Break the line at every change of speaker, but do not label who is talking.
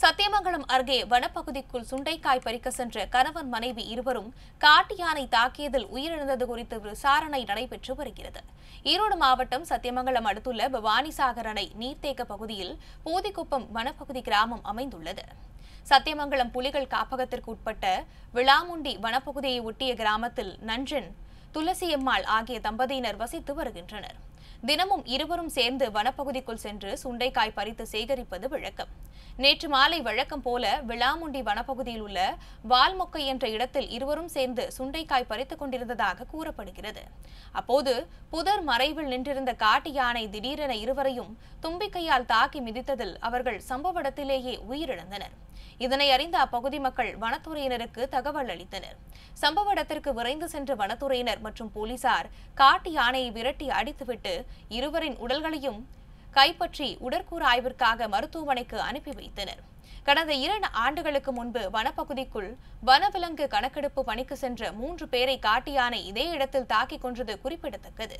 சத்தியமங்கலம் அருகே வனப்பகுதிக்குள் சுண்டைக்காய் பறிக்க சென்ற கணவன் மனைவி இருவரும் காட்டு யானை தாக்கியதில் உயிரிழந்தது குறித்து விசாரணை நடைபெற்று வருகிறது. ஈரோடு மாவட்டம் சத்தியமங்கலம் அடுத்துள்ள பவானிசாகர் அணை நீர்த்தேக்க பகுதியில் போதிக்குப்பம் வனப்பகுதி கிராமம் அமைந்துள்ளது. சத்தியமங்கலம் புலிகள் காப்பகத்திற்கு உட்பட்ட விளாமுண்டி வனப்பகுதியை ஒட்டிய கிராமத்தில் நன்றன் துளசியம்மாள் ஆகிய தம்பதியினர் வசித்து வருகின்றனர். தினமும் இருவரும் சேர்ந்து வனப்பகுதிக்குள் சென்று சுண்டைக்காய் பறித்து சேகரிப்பது வழக்கம். நேற்று மாலை வழக்கம் போல விளாமுண்டி வனப்பகுதியில் உள்ள வால்மொக்கை என்ற இடத்தில் இருவரும் சேர்ந்து சுண்டைக்காய் பறித்துக் கொண்டிருந்ததாக கூறப்படுகிறது. அப்போது புதர் மறைவில் நின்றிருந்த காட்டு யானை திடீரென இருவரையும் தும்பிக்கையால் தாக்கி மிதித்ததில் அவர்கள் சம்பவ இடத்திலேயே உயிரிழந்தனர். இதனை அறிந்த அப்பகுதி மக்கள் வனத்துறையினருக்கு தகவல் அளித்தனர். சம்பவ இடத்திற்கு விரைந்து சென்ற வனத்துறையினர் மற்றும் போலீசார் காட்டு யானையை விரட்டி அடித்துவிட்டு இருவரின் உடல்களையும் கைப்பற்றி உடற்கூறு ஆய்விற்காக மருத்துவமனைக்கு அனுப்பி வைத்தனர். கடந்த இரண்டு ஆண்டுகளுக்கு முன்பு வனப்பகுதிக்குள் வனவிலங்கு கணக்கெடுப்பு பணிக்கு சென்ற மூன்று பேரை காட்டு யானை இதே இடத்தில் தாக்கிக் கொன்றது குறிப்பிடத்தக்கது.